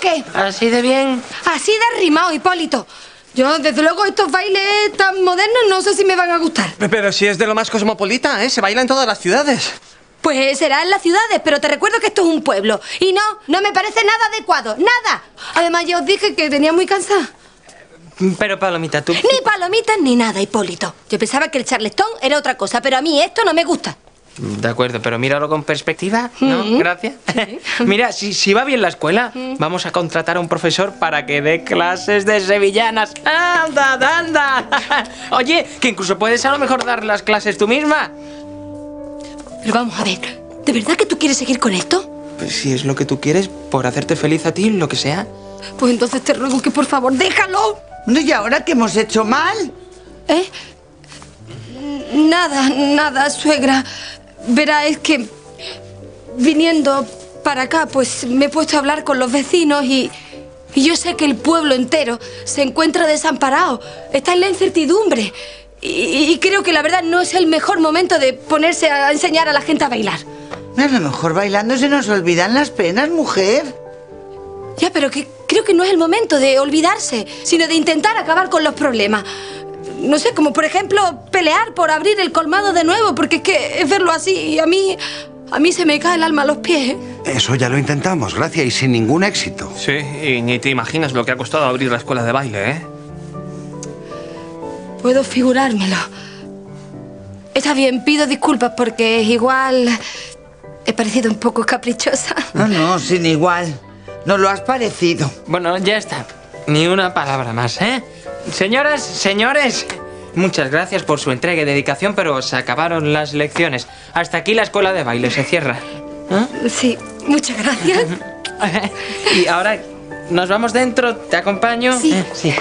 qué? Así de bien. Así de rimado, Hipólito. Yo, desde luego, estos bailes tan modernos no sé si me van a gustar. Pero si es de lo más cosmopolita, ¿eh? Se baila en todas las ciudades. Pues será en las ciudades, pero te recuerdo que esto es un pueblo. Y no, no me parece nada adecuado, nada. Además, ya os dije que tenía muy cansada. Pero, Palomita, tú... Ni palomitas ni nada, Hipólito. Yo pensaba que el charleston era otra cosa, pero a mí esto no me gusta. De acuerdo, pero míralo con perspectiva, ¿no? Gracias. Mira, si, si va bien la escuela, vamos a contratar a un profesor para que dé clases de sevillanas. ¡Anda, anda! Oye, que incluso puedes a lo mejor dar las clases tú misma. Pero vamos a ver, ¿de verdad que tú quieres seguir con esto? Pues si es lo que tú quieres, por hacerte feliz a ti, lo que sea. Pues entonces te ruego que por favor déjalo. No, ¿Y ahora que hemos hecho mal? ¿Eh? Nada, nada, suegra. Verá, es que viniendo para acá, pues me he puesto a hablar con los vecinos y, y yo sé que el pueblo entero se encuentra desamparado, está en la incertidumbre. Y, y creo que la verdad no es el mejor momento de ponerse a enseñar a la gente a bailar. A lo mejor bailando se nos olvidan las penas, mujer. Ya, pero que creo que no es el momento de olvidarse, sino de intentar acabar con los problemas. No sé, como por ejemplo pelear por abrir el colmado de nuevo, porque es que es verlo así y a mí, a mí se me cae el alma a los pies. ¿eh? Eso ya lo intentamos, Gracia, y sin ningún éxito. Sí, y ni te imaginas lo que ha costado abrir la escuela de baile, ¿eh? Puedo figurármelo. Está bien, pido disculpas porque igual he parecido un poco caprichosa. No, no, sin igual. No lo has parecido. Bueno, ya está. Ni una palabra más, ¿eh? Señoras, señores, muchas gracias por su entrega y dedicación, pero se acabaron las lecciones. Hasta aquí la escuela de baile se cierra. ¿Eh? Sí, muchas gracias. y ahora nos vamos dentro, ¿te acompaño? Sí. Eh, sí.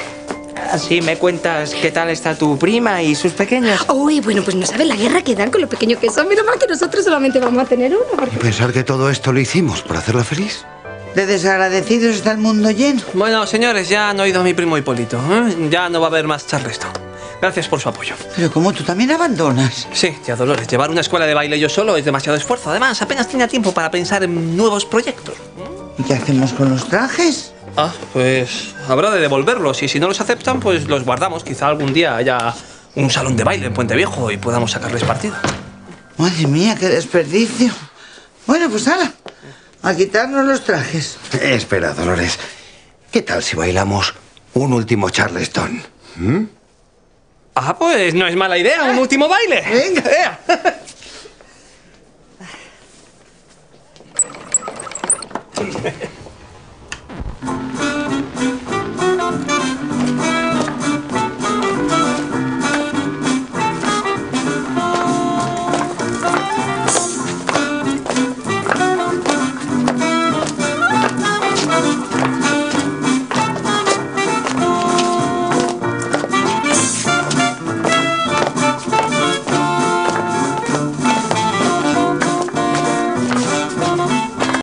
Así me cuentas qué tal está tu prima y sus pequeños. Uy, bueno, pues no sabes la guerra que dan con lo pequeños que son. Menos mal que nosotros solamente vamos a tener uno. Y porque- pensar que todo esto lo hicimos para hacerla feliz. De desagradecidos está el mundo lleno. Bueno, señores, ya han oído a mi primo Hipólito. ¿eh? Ya no va a haber más Charleston. Gracias por su apoyo. Pero como tú también abandonas. Sí, tía Dolores, llevar una escuela de baile yo solo es demasiado esfuerzo. Además, apenas tenía tiempo para pensar en nuevos proyectos. ¿Y qué hacemos con los trajes? Ah, pues habrá de devolverlos y si no los aceptan, pues los guardamos. Quizá algún día haya un salón de baile en Puente Viejo y podamos sacarles partido. Madre mía, qué desperdicio. Bueno, pues hala. A quitarnos los trajes. Espera, Dolores. ¿Qué tal si bailamos un último Charleston? ¿Mm? Ah, pues no es mala idea, un último baile. Venga.